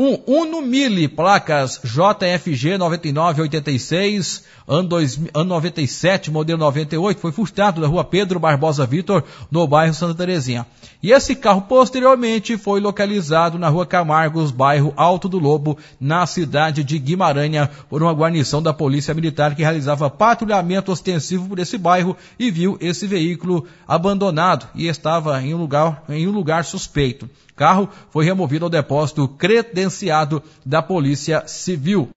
Um Uno Mille, placas JFG 9986, ano, dois, ano 97, modelo 98, foi furtado da rua Pedro Barbosa Vitor, no bairro Santa Terezinha. E esse carro posteriormente foi localizado na rua Camargos, bairro Alto do Lobo, na cidade de Guimarães, por uma guarnição da Polícia Militar que realizava patrulhamento ostensivo por esse bairro e viu esse veículo abandonado e estava em um lugar, em um lugar suspeito carro foi removido ao depósito credenciado da Polícia Civil.